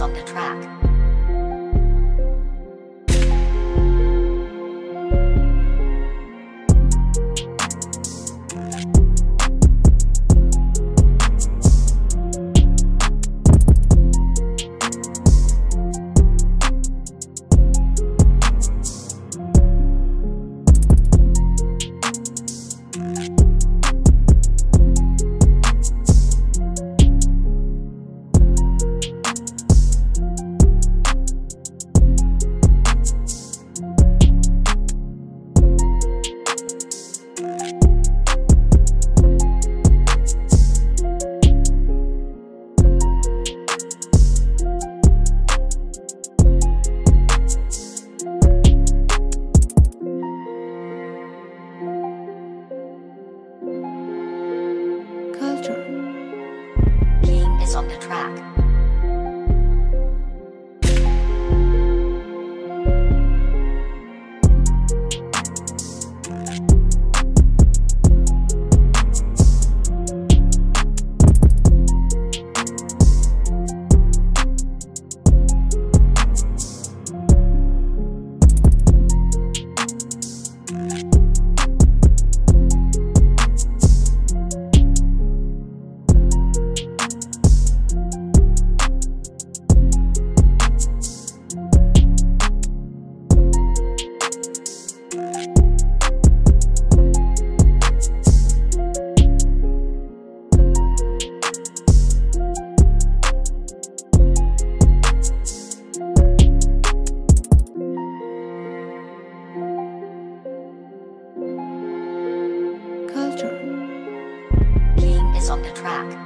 on the track. On the track. on the track.